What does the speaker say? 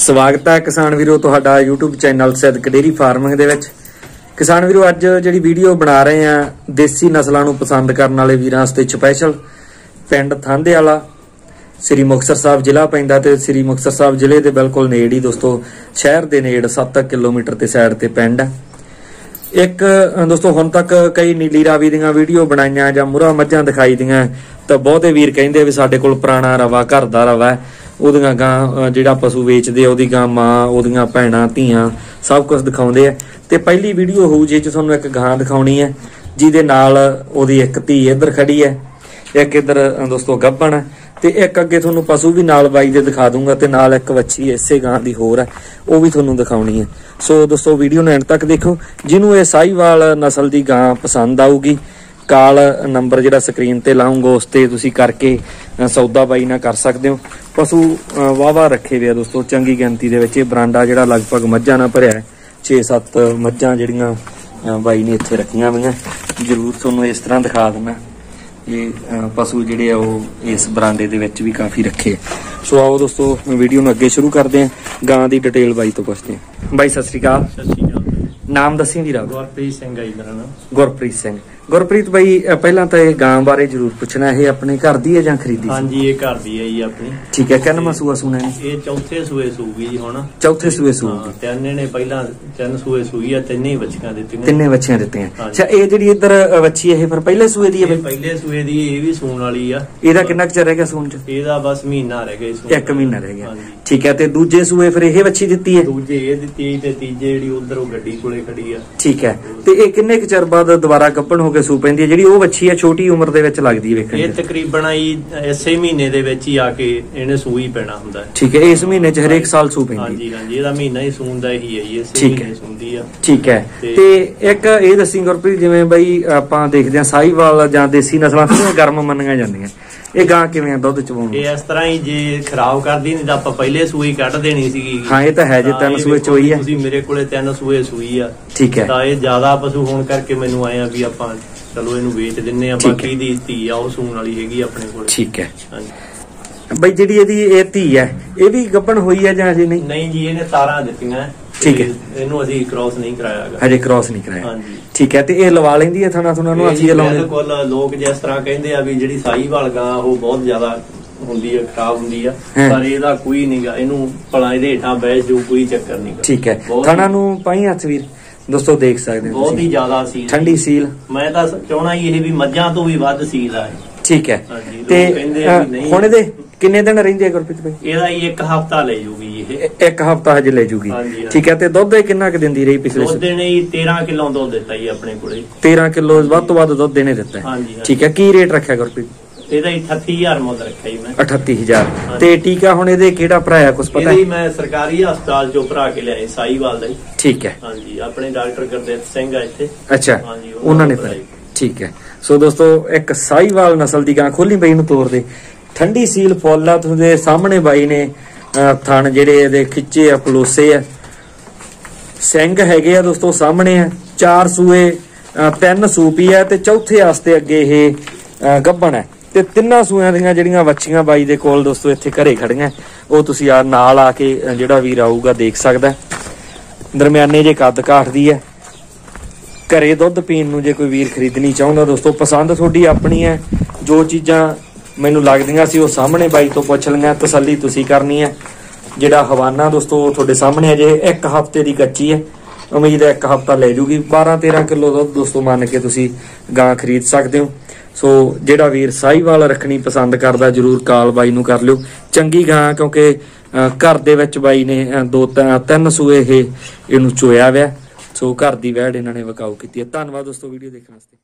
ਸਵਾਗਤ ਹੈ ਕਿਸਾਨ ਵੀਰੋ ਤੁਹਾਡਾ YouTube channel Sidhak dairy farming ਦੇ ਵਿੱਚ ਕਿਸਾਨ ਵੀਰੋ, ਅੱਜ ਜਿਹੜੀ ਵੀਡੀਓ ਬਣਾ ਰਹੇ ਆ ਦੇਸੀ ਨਸਲਾਂ ਨੂੰ ਪਸੰਦ ਕਰਨ ਵਾਲੇ ਵੀਰਾਂ ਵਾਸਤੇ ਸਪੈਸ਼ਲ ਪਿੰਡ ਥਾਂਦੇ ਵਾਲਾ ਸ੍ਰੀ ਮੁਕਤਸਰ ਸਾਹਿਬ ਜ਼ਿਲ੍ਹਾ ਪੈਂਦਾ ਤੇ ਸ੍ਰੀ ਮੁਕਤਸਰ ਸਾਹਿਬ ਜ਼ਿਲ੍ਹੇ ਦੇ ਬਿਲਕੁਲ ਨੇੜੇ ਹੀ ਦੋਸਤੋ, ਸ਼ਹਿਰ ਦੇ ਨੇੜੇ 7 ਕਿਲੋਮੀਟਰ ਤੇ ਸਾਈਡ ਤੇ ਪਿੰਡ ਹੈ ਇੱਕ ਦੋਸਤੋ, ਹੁਣ ਤੱਕ ਕਈ ਨੀਲੀ ਰਾਵੀ ਦੀਆਂ ਵੀਡੀਓ ਬਣਾਈਆਂ ਜਾਂ ਮੁਰਾ ਮੱਝਾਂ ਦਿਖਾਈ ਦੀਆਂ, ਤਾਂ ਬਹੁਤੇ ਵੀਰ ਕਹਿੰਦੇ ਵੀ ਸਾਡੇ ਕੋਲ ਪੁਰਾਣਾ ਰਵਾ ਘਰ ਦਾ ਰਵਾ ਹੈ। ਉਹਦੀਆਂ ਗਾਂ ਜਿਹੜਾ ਪਸ਼ੂ ਵੇਚਦੇ ਆ, ਉਹਦੀ ਗਾਂ ਮਾਂ, ਉਹਦੀਆਂ ਭੈਣਾਂ, ਧੀਆਂ, ਸਭ ਕੁਝ ਦਿਖਾਉਂਦੇ ਆ। ਤੇ ਪਹਿਲੀ ਵੀਡੀਓ ਹੋਊ ਜੇ ਚ ਤੁਹਾਨੂੰ ਇੱਕ ਗਾਂ ਦਿਖਾਉਣੀ ਹੈ, ਜਿਹਦੇ ਨਾਲ ਉਹਦੀ ਇੱਕ ਧੀ ਇੱਧਰ ਖੜੀ ਹੈ, ਇੱਕ ਇੱਧਰ ਦੋਸਤੋ ਗੱਭਣ ਹੈ, ਤੇ ਇੱਕ ਅੱਗੇ ਤੁਹਾਨੂੰ ਪਸ਼ੂ ਵੀ ਨਾਲ ਬਾਈ ਦੇ ਦਿਖਾ ਦੂੰਗਾ ਤੇ ਨਾਲ ਇੱਕ ਵੱਛੀ ਇਸੇ ਗਾਂ ਦੀ ਹੋਰ ਹੈ, ਉਹ ਵੀ ਤੁਹਾਨੂੰ ਦਿਖਾਉਣੀ ਹੈ। ਸੋ ਦੋਸਤੋ ਵੀਡੀਓ ਨੂੰ ਐਂਡ ਤੱਕ ਦੇਖੋ, ਜਿਹਨੂੰ ਇਹ ਸਾਈਵਾਲ ਨਸਲ ਦੀ ਗਾਂ ਪਸੰਦ ਆਊਗੀ ਕਾਲ ਨੰਬਰ ਜਿਹੜਾ ਸਕਰੀਨ ਤੇ ਲਾਉਂਗਾ ਉਸ ਤੇ ਤੁਸੀਂ ਕਰਕੇ ਸੌਦਾ ਬਾਈ ਨਾਲ ਕਰ ਸਕਦੇ ਹੋ। ਪਸ਼ੂ ਵਾਵਾ ਰੱਖੇ ਵੇ ਆ ਦੋਸਤੋ ਚੰਗੀ ਗਿਣਤੀ ਦੇ ਵਿੱਚ। ਇਹ ਬਰਾਂਡਾ ਜਿਹੜਾ ਲਗਭਗ ਮੱਝਾਂ ਨਾਲ ਭਰਿਆ ਹੈ। 6-7 ਮੱਝਾਂ ਜਿਹੜੀਆਂ ਬਾਈ ਨੇ ਇੱਥੇ ਰੱਖੀਆਂ ਹੋਈਆਂ। ਜਰੂਰ ਤੁਹਾਨੂੰ ਇਸ ਤਰ੍ਹਾਂ ਦਿਖਾ ਦਿੰਦਾ। ਇਹ ਪਸ਼ੂ ਜਿਹੜੇ ਆ ਉਹ ਇਸ ਬਰਾਂਡੇ ਦੇ ਵਿੱਚ ਵੀ ਕਾਫੀ ਰੱਖੇ। ਸੋ ਆਓ ਦੋਸਤੋ ਵੀਡੀਓ ਨੂੰ ਅੱਗੇ ਸ਼ੁਰੂ ਕਰਦੇ ਹਾਂ। ਗਾਂ ਦੀ ਡਿਟੇਲ ਬਾਈ ਤੋਂ ਪੁੱਛਦੇ ਹਾਂ। ਬਾਈ ਸਤਿ ਸ਼੍ਰੀ ਅਕਾਲ। ਸਤਿ ਸ਼੍ਰੀ ਅਕਾਲ। ਨਾਮ ਦੱਸੀ ਵੀਰਾ। ਗੁਰਪ੍ਰੀਤ ਸਿੰਘ ਹੈ ਜੀ ਮੇਰਾ ਨਾਮ। ਗੁਰਪ੍ਰੀਤ ਸਿੰਘ। ਗੁਰਪ੍ਰੀਤ ਬਾਈ ਪਹਿਲਾਂ ਤਾਂ ਇਹ ਗਾਂ ਬਾਰੇ ਜਰੂਰ ਪੁੱਛਣਾ ਇਹ ਆਪਣੇ ਘਰ ਦੀ ਹੈ ਜਾਂ ਖਰੀਦੀ ਸੀ? ਹਾਂਜੀ ਇਹ ਘਰ ਦੀ ਹੈ ਜੀ ਆਪਣੀ। ਠੀਕ ਹੈ ਕਿੰਨਾ ਸੂਆ ਸੁਣਾ ਨੇ? ਇਹ ਚੌਥੇ ਸੂਏ ਸੂਗੀ ਜੀ ਹੁਣ। ਚੌਥੇ ਸੂਏ ਸੂਗੀ। ਤਿੰਨ ਨੇ ਪਹਿਲਾਂ ਤਿੰਨ ਸੂਏ ਸੂਈ ਆ ਤਿੰਨੇ ਹੀ ਬੱਚੀਆਂ ਦਿੱਤੀਆਂ। ਤਿੰਨੇ ਬੱਚੀਆਂ ਦਿੱਤੀਆਂ। ਅੱਛਾ ਇਹ ਜਿਹੜੀ ਇੱਧਰ ਵੱਛੀ ਇਹ ਫਿਰ ਪਹਿਲੇ ਸੂਏ ਦੀ ਹੈ ਬਾਈ? ਪਹਿਲੇ ਸੂਏ ਦੀ ਇਹ ਵੀ ਸੂਣ ਵਾਲੀ ਆ। ਇਹਦਾ ਕਿੰਨਾ ਕੁ ਚਿਰ ਰਹਿ ਗਿਆ ਸੂਣ ਚ? ਇਹਦਾ ਬਸ ਮਹੀਨਾ ਰਹਿ ਗਿਆ ਸੂਣ ਇੱਕ ਮਹੀਨਾ ਰਹਿ ਗਿਆ। ਠੀਕ ਹੈ ਤੇ ਦੂਜੇ ਸੂਏ ਫਿਰ ਇਹ ਵੱਛੀ ਦਿੱਤੀ ਹੈ? ਦੂਜੇ ਇਹ ਦਿੱਤੀ ਤੇ ਤੀਜੇ ਜਿਹੜੀ ਉਧਰ ਉਹ ਗੱਡੀ ਕੋਲੇ ਖੜੀ ਆ। ਠੀਕ ਹੈ ਤੇ ਇਹ ਕਿੰਨੇ ਕੁ ਚਿਰ ਬਾਅਦ ਦੁਬਾਰਾ ਗੱਭਣ ਹੋ ਕੇ ਸੂ ਪੈਂਦੀ ਹੈ ਜਿਹੜੀ ਉਹ ਵੱਛੀ ਹੈ ਛੋਟੀ ਉਮਰ ਦੇ ਵਿੱਚ ਲੱਗਦੀ ਹੈ ਵੇਖਣ ਇਹ ਚ। ਤਕਰੀਬਨ ਆਈ ਇਸੇ ਮਹੀਨੇ ਦੇ ਵਿੱਚ ਹੀ ਆ ਕੇ ਇਹਨੇ ਸੂਈ ਪੈਣਾ ਹੁੰਦਾ ਹੈ। ਠੀਕ ਹੈ ਇਸ ਮਹੀਨੇ ਚ ਹਰੇਕ ਸਾਲ ਸੂ ਪੈਂਦੀ ਹੈ। ਹਾਂਜੀ ਹਾਂਜੀ ਇਹਦਾ ਮਹੀਨਾ ਹੀ ਸੂਣ ਦਾ ਹੀ ਹੈ ਜੀ ਇਸੇ ਠੀਕ ਹੈ। ਮਹੀਨੇ ਸੂੰਦੀ ਆ। ਠੀਕ ਹੈ। ਤੇ- ਤੇ ਇੱਕ ਇਹ ਦੱਸੀ ਗੁਰਪ੍ਰੀਤ ਜਿਵੇਂ ਬਈ ਆਪਾਂ ਦੇਖਦੇ ਹਾਂ ਸਾਈਵਾਲ ਜਾਂ ਦੇਸੀ ਨਸਲਾਂ ਥੋੜ੍ਹੀਆਂ ਗਰਮ ਮੰਨੀਆਂ ਜਾਂਦੀਆਂ। ਇਹ ਗਾਂ ਕਿਵੇਂ ਆ ਦੁੱਧ ਚਵਾਉਣ? ਇਹ ਇਸ ਤਰ੍ਹਾਂ ਹੀ ਜੇ ਖਰਾਬ ਕਰਦੀ ਨਹੀਂ ਤਾਂ ਆਪਾਂ ਪਹਿਲੇ ਸੂਈ ਕੱਢ ਦੇਣੀ ਸੀਗੀ। ਹਾਂ ਇਹ ਤਾਂ ਹੈ ਜੇ ਤਿੰਨ ਇਹ ਸੂਏ ਵੇਖੋ ਚੋਈ ਹੈ ਤੁਸੀਂ ਮੇਰੇ ਕੋਲੇ ਤਿੰਨ ਸੂਏ ਸੂਈ ਆ। ਠੀਕ ਹੈ। ਤਾਂ ਇਹ ਜ਼ਿਆਦਾ ਪਸ਼ੂ ਹੋਣ ਕਰਕੇ ਮੈਨੂੰ ਆਇਆ ਵੀ ਆਪਾਂ ਚਲੋ ਇਹਨੂੰ ਵੇਚ ਦਿੰਨੇ ਆ ਠੀਕ ਹੈ। ਬਾਕੀ ਦੀ ਧੀ ਆ ਉਹ ਸੂਣ ਵਾਲੀ ਹੈਗੀ ਆਪਣੇ ਕੋਲੇ। ਠੀਕ ਹੈ। ਹਾਂਜੀ। ਬਈ ਜਿਹੜੀ ਇਹਦੀ ਇਹ ਧੀ ਹੈ ਇਹ ਵੀ ਗੱਭਣ ਹੋਈ ਹੈ ਜਾਂ ਅਜੇ ਨਹੀਂ? ਨਹੀਂ ਜੀ ਇਹਨੇ ਤਾਰਾਂ ਦਿੱਤੀਆਂ। ਠੀਕ ਹੈ। ਤੇ ਇਹਨੂੰ ਅਸੀਂ ਕ੍ਰਾਸ ਨਹੀਂ ਕਰਾਇਆ ਹੈਗਾ। ਹਜੇ ਕ੍ਰਾਸ ਨਹੀਂ ਕਰਾਇਆ। ਹਾਂਜੀ। ਠੀਕ ਹੈ ਤੇ ਇਹ ਲਵਾ ਲੈਂਦੀ ਹੈ ਥਣਾ ਥੁਣਾ ਨੂੰ ਅਸੀਂ ਇਹ ਲਾਉਂਦੇ ਬਿਲਕੁਲ ਲੋਕ ਜਿਸ ਤਰ੍ਹਾਂ ਕਹਿੰਦੇ ਆ ਵੀ ਜਿਹੜੀ ਸਾਈਵਾਲ ਗਾਂ ਉਹ ਬਹੁਤ ਜ਼ਿਆਦਾ ਹੁੰਦੀ ਹੈ ਖਰਾਬ ਹੁੰਦੀ ਆ। ਹਾਂ। ਪਰ ਇਹਦਾ ਕੋਈ ਨਹੀਂਗਾ ਇਹਨੂੰ ਭਲਾ ਇਹਦੇ ਹੇਠਾਂ ਬੈਠ ਜੋ ਕੋਈ ਚੱਕਰ ਨਹੀਂਗਾ ਠੀਕ ਹੈ। ਥਣਾ ਨੂੰ ਪਾਈ ਹੱਥ ਵੀਰ। ਦੋਸਤੋ ਦੇਖ ਸਕਦੇ ਹੋ ਬਹੁਤ ਹੀ ਜ਼ਿਆਦਾ ਸੀ ਠੰਡੀ ਸੀਲ। ਮੈਂ ਤਾਂ ਚਾਹਣਾ ਹੀ ਇਹ ਵੀ ਮੱਝਾਂ ਤੋਂ ਵੀ ਵੱਧ ਸੀਲ ਆ। ਠੀਕ ਹੈ। ਤੇ। ਹੁਣ ਇਹਦੇ ਕਿੰਨੇ ਦਿਨ ਰਹਿੰਦੇ ਆ ਗੁਰਪ੍ਰੀਤ ਭਾਈ ਇਹਦਾ ਹੀ ਇੱਕ ਹਫਤਾ ਲੈ ਜੂਗੀ ਇਹ। ਇੱਕ ਹਫਤਾ ਹਜੇ ਲੈ ਜੂਗੀ। ਠੀਕ ਹੈ ਤੇ ਦੁੱਧ ਇਹ ਕਿੰਨਾ ਕੁ ਦਿੰਦੀ ਰਹੀ ਪਿਛਲੇ ਦੁੱਧ ਦੇਣੇ ਹੀ 13 ਕਿਲੋ ਦੁੱਧ ਦਿੱਤਾ ਹੀ ਆਪਣੇ ਕੋਲੇ। 13 ਕਿਲੋ ਵੱਧ ਤੋਂ ਵੱਧ ਦੁੱਧ ਦੇਣੇ ਦਿੱਤਾ। ਠੀਕ ਹੈ ਕੀ ਰੇਟ ਰੱਖਿਆ ਗੁਰਪ੍ਰੀਤ? ਇਹਦਾ ਹੀ 38000 ਮੁੱਲ ਰੱਖਿਆ ਹੀ ਮੈਂ। 38000 ਹਾਂਜੀ। ਤੇ ਟੀਕਾ ਹੁਣ ਇਹਦੇ ਕਿਹੜਾ ਭਰਾਇਆ ਕੁਝ ਪਤਾ ਇਹਦੀ ਹੈ ਮੈਂ ਸਰਕਾਰੀ ਹਸਪਤਾਲ ਚੋਂ ਭਰਾ ਕੇ ਲਿਆਏ ਸਾਈਵਾਲ ਦਾ ਹੀ। ਠੀਕ ਹੈ। ਹਾਂਜੀ ਆਪਣੇ ਡਾਕਟਰ ਗੁਰਦੇਵ ਸਿੰਘ ਆ ਇੱਥੇ। ਅੱਛਾ ਹਾਂਜੀ, ਉਹਨਾਂ ਨੇ ਭਰਾਈ ਠੀਕ ਹੈ। ਸੋ ਦੋਸਤੋ ਇੱਕ ਸਾਈਵਾਲ ਨਸਲ ਦੀ ਗਾਂ ਖੋਲੀ ਬਈ ਨੂੰ ਤੋਰ ਦੇ। ਠੰਡੀ ਸੀਲ ਫੁੱਲ ਤੁਹਾਡੇ ਸਾਹਮਣੇ ਬਾਈ ਨੇ ਥਣ ਜਿਹੜੇ ਇਹਦੇ ਖਿੱਚੇ ਆ ਪਲੋਸੇ ਆ। ਸਿੰਘ ਹੈਗੇ ਆ ਦੋਸਤੋ ਸਾਹਮਣੇ ਆ। ਚਾਰ ਸੂਏ ਤਿੰਨ ਸੂਪੀ ਆ ਤੇ ਚੌਥੇ ਆਸਤੇ ਅੱਗੇ ਇਹ ਗੱਭਣ ਹੈ ਤੇ ਤਿੰਨਾਂ ਸੂਆਂ ਦੀਆਂ ਜਿਹੜੀਆਂ ਵੱਛੀਆਂ ਬਾਈ ਦੇ ਕੋਲ ਦੋਸਤੋ ਇੱਥੇ ਘਰੇ ਖੜੀਆਂ ਉਹ ਤੁਸੀਂ ਆ ਨਾਲ ਆ ਕੇ ਜਿਹੜਾ ਵੀਰ ਆਊਗਾ ਦੇਖ ਸਕਦਾ ਦਰਮਿਆਨੇ ਜੇ ਕੱਦ ਕਾਠਦੀ ਹੈ ਘਰੇ ਦੁੱਧ ਪੀਣ ਨੂੰ ਜੇ ਕੋਈ ਵੀਰ ਖਰੀਦਣੀ ਚਾਹੁੰਦਾ ਦੋਸਤੋ, ਪਸੰਦ ਤੁਹਾਡੀ ਆਪਣੀ ਹੈ ਜੋ ਚੀਜ਼ਾਂ ਮੈਨੂੰ ਲੱਗਦੀਆਂ ਸੀ ਉਹ ਸਾਹਮਣੇ ਬਾਈ ਤੋਂ ਪੁੱਛ ਲਈਆਂ, ਤਸੱਲੀ ਤੁਸੀਂ ਕਰਨੀ ਹੈ ਜਿਹੜਾ ਹਵਾਨਾ ਦੋਸਤੋ ਤੁਹਾਡੇ ਸਾਹਮਣੇ ਅਜੇ ਇੱਕ ਹਫ਼ਤੇ ਦੀ ਕੱਚੀ ਹੈ ਉਮੀਦ ਹੈ ਇੱਕ ਹਫ਼ਤਾ ਲੈ ਜੂਗੀ। 12 13 ਕਿਲੋ ਦੁੱਧ ਦੋਸਤੋ ਮੰਨ ਕੇ ਤੁਸੀਂ ਗਾਂ ਖਰੀਦ ਸਕਦੇ ਹੋ। ਸੋ ਜਿਹੜਾ ਵੀਰ ਸਾਈਵਾਲ ਰੱਖਣੀ ਪਸੰਦ ਕਰਦਾ ਜਰੂਰ ਕਾਲ ਬਾਈ ਨੂੰ ਕਰ ਲਿਓ। ਚੰਗੀ ਗਾਂ ਕਿਉਂਕਿ ਅ, ਘਰ ਦੇ ਵਿੱਚ ਬਾਈ ਨੇ ਦੋ ਤਿੰਨ ਸੂਏ ਇਹ ਇਹਨੂੰ ਚੋਇਆ ਹੋਇਆ ਸੋ ਘਰ ਦੀ ਵਹਿੜ ਇਹਨਾਂ ਨੇ ਵਕਾਊ ਕੀਤੀ ਹੈ। ਧੰਨਵਾਦ ਦੋਸਤੋ ਵੀਡੀਓ ਦੇਖਣ ਵਾਸਤੇ।